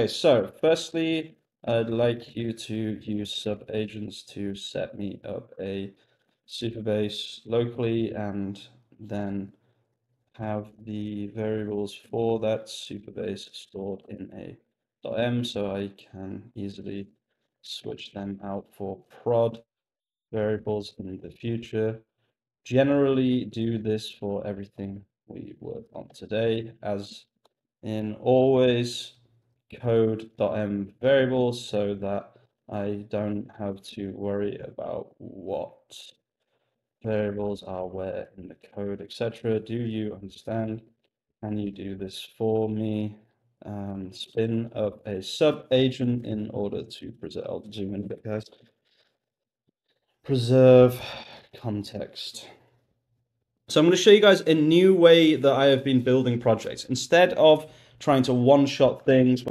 Okay, so firstly, I'd like you to use subagents to set me up a Supabase locally and then have the variables for that Supabase stored in a .env so I can easily switch them out for prod variables in the future. Generally do this for everything we work on today as in always code.m variables so that I don't have to worry about what variables are where in the code, etc. Do you understand? Can you do this for me? Um, spin up a sub agent in order to preserve. Zoom in a bit, guys. Preserve context. So I'm going to show you guys a new way that I have been building projects. Instead of trying to one-shot things